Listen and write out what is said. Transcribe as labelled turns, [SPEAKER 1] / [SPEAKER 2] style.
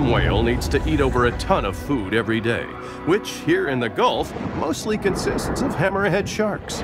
[SPEAKER 1] sperm whale needs to eat over a ton of food every day, which here in the Gulf mostly consists of hammerhead sharks.